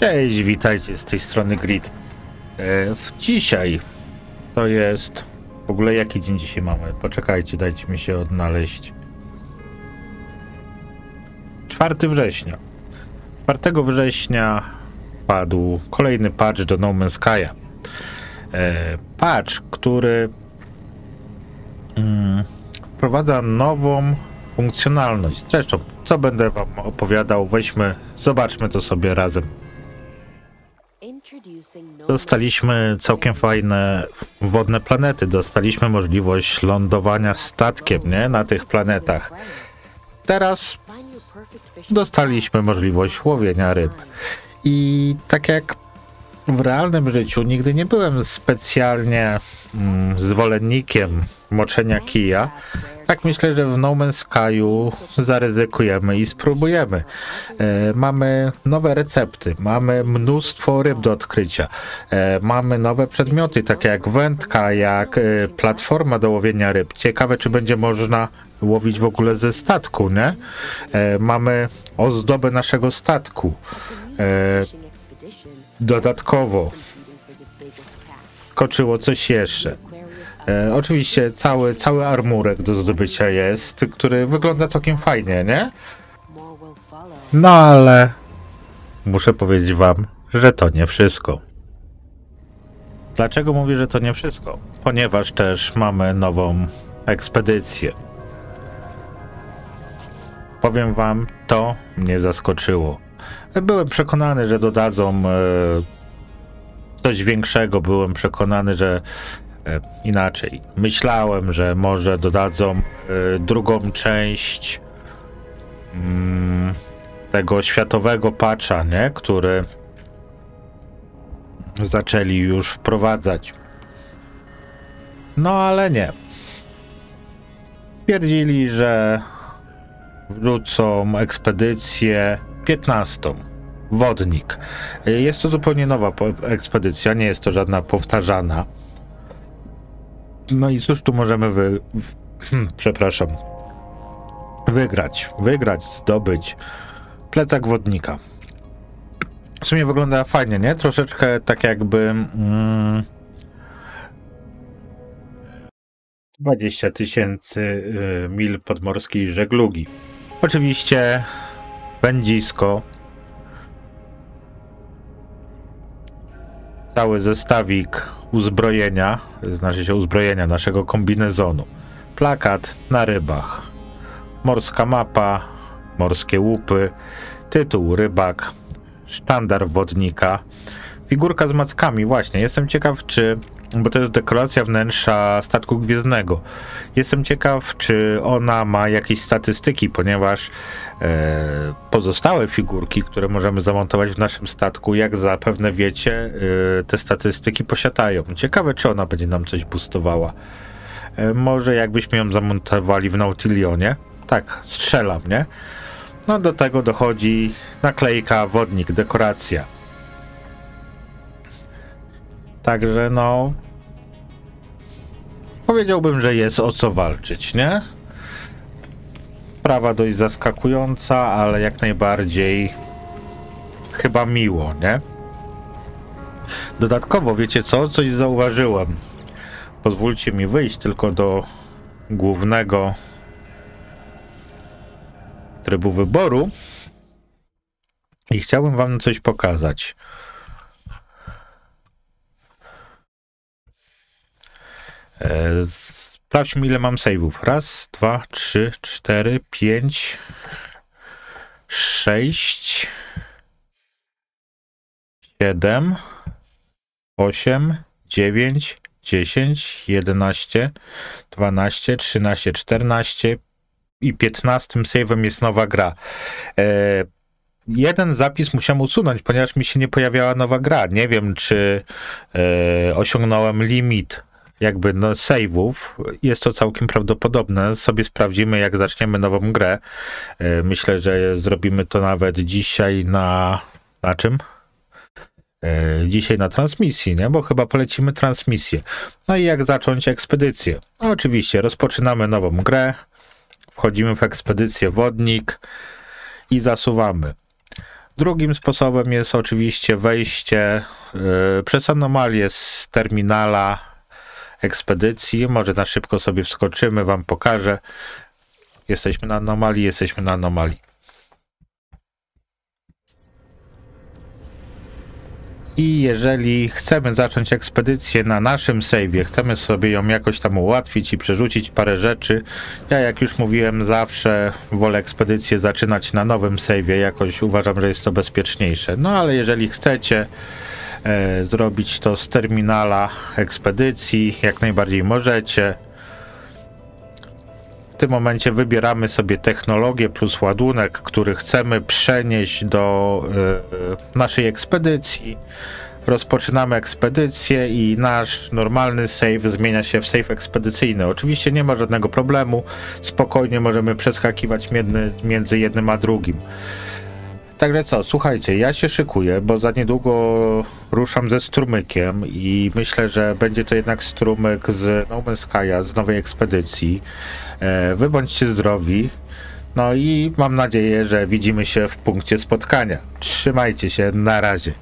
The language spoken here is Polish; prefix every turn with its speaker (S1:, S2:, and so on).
S1: Cześć, witajcie z tej strony Grid. E, w dzisiaj to jest. W ogóle jaki dzień dzisiaj mamy? Poczekajcie, dajcie mi się odnaleźć. 4 września. 4 września padł kolejny patch do No Man's Sky'a. E, patch, który mm, wprowadza nową funkcjonalność. Zresztą, co będę wam opowiadał, weźmy, zobaczmy to sobie razem. Dostaliśmy całkiem fajne wodne planety. Dostaliśmy możliwość lądowania statkiem, nie? Na tych planetach. Teraz dostaliśmy możliwość łowienia ryb. I tak jak w realnym życiu nigdy nie byłem specjalnie mm, zwolennikiem moczenia kija, tak myślę, że w No Man's Sky'u zaryzykujemy i spróbujemy. E, mamy nowe recepty, mamy mnóstwo ryb do odkrycia, e, mamy nowe przedmioty, takie jak wędka, jak e, platforma do łowienia ryb. Ciekawe, czy będzie można łowić w ogóle ze statku, nie? E, mamy ozdobę naszego statku. E, dodatkowo skoczyło coś jeszcze. E, oczywiście cały, cały armurek do zdobycia jest, który wygląda całkiem fajnie, nie? No ale muszę powiedzieć wam, że to nie wszystko. Dlaczego mówię, że to nie wszystko? Ponieważ też mamy nową ekspedycję. Powiem wam, to mnie zaskoczyło. Byłem przekonany, że dodadzą e, coś większego. Byłem przekonany, że inaczej. Myślałem, że może dodadzą e, drugą część mm, tego światowego patcha, nie? który zaczęli już wprowadzać. No ale nie. Twierdzili, że wrzucą ekspedycję 15. Wodnik. Jest to zupełnie nowa ekspedycja, nie jest to żadna powtarzana. No i cóż tu możemy wy... Hmm, przepraszam. Wygrać. Wygrać, zdobyć. Plecak wodnika. W sumie wygląda fajnie, nie? Troszeczkę tak jakby... Mm, 20 tysięcy y, mil podmorskiej żeglugi. Oczywiście pędzisko. Cały zestawik uzbrojenia, znaczy się uzbrojenia naszego kombinezonu. Plakat na rybach. Morska mapa, morskie łupy, tytuł rybak, sztandar wodnika, figurka z mackami. Właśnie, jestem ciekaw, czy bo to jest dekoracja wnętrza statku gwiezdnego. Jestem ciekaw, czy ona ma jakieś statystyki, ponieważ e, pozostałe figurki, które możemy zamontować w naszym statku, jak zapewne wiecie, e, te statystyki posiadają. Ciekawe, czy ona będzie nam coś boostowała. E, może jakbyśmy ją zamontowali w Nautilionie. Tak, strzelam, nie? No do tego dochodzi naklejka, wodnik, dekoracja. Także no. Powiedziałbym, że jest o co walczyć, nie? Sprawa dość zaskakująca, ale jak najbardziej chyba miło, nie? Dodatkowo, wiecie co? Coś zauważyłem. Pozwólcie mi wyjść tylko do głównego trybu wyboru i chciałbym wam coś pokazać. Sprawdźmy ile mam save'ów. Raz, dwa, trzy, cztery, pięć, sześć, siedem, osiem, dziewięć, dziesięć, jedenaście, dwanaście, trzynaście, czternaście i piętnastym save'em jest nowa gra. E, jeden zapis musiałem usunąć, ponieważ mi się nie pojawiała nowa gra. Nie wiem, czy e, osiągnąłem limit jakby no, save'ów. Jest to całkiem prawdopodobne. Sobie sprawdzimy, jak zaczniemy nową grę. E, myślę, że zrobimy to nawet dzisiaj na. Na czym? E, dzisiaj na transmisji, nie? Bo chyba polecimy transmisję. No i jak zacząć ekspedycję? No, oczywiście, rozpoczynamy nową grę. Wchodzimy w ekspedycję wodnik i zasuwamy. Drugim sposobem jest oczywiście wejście yy, przez anomalię z terminala ekspedycji. Może na szybko sobie wskoczymy, wam pokażę. Jesteśmy na anomalii, jesteśmy na anomalii. I jeżeli chcemy zacząć ekspedycję na naszym save'ie, chcemy sobie ją jakoś tam ułatwić i przerzucić parę rzeczy, ja jak już mówiłem, zawsze wolę ekspedycję zaczynać na nowym save'ie, jakoś uważam, że jest to bezpieczniejsze. No ale jeżeli chcecie zrobić to z terminala ekspedycji, jak najbardziej możecie. W tym momencie wybieramy sobie technologię plus ładunek, który chcemy przenieść do y, naszej ekspedycji. Rozpoczynamy ekspedycję i nasz normalny save zmienia się w save ekspedycyjny. Oczywiście nie ma żadnego problemu, spokojnie możemy przeskakiwać między jednym a drugim. Także co, słuchajcie, ja się szykuję, bo za niedługo ruszam ze strumykiem i myślę, że będzie to jednak strumyk z No Man's Sky'a, z nowej ekspedycji. E, wy bądźcie zdrowi. No i mam nadzieję, że widzimy się w punkcie spotkania. Trzymajcie się, na razie.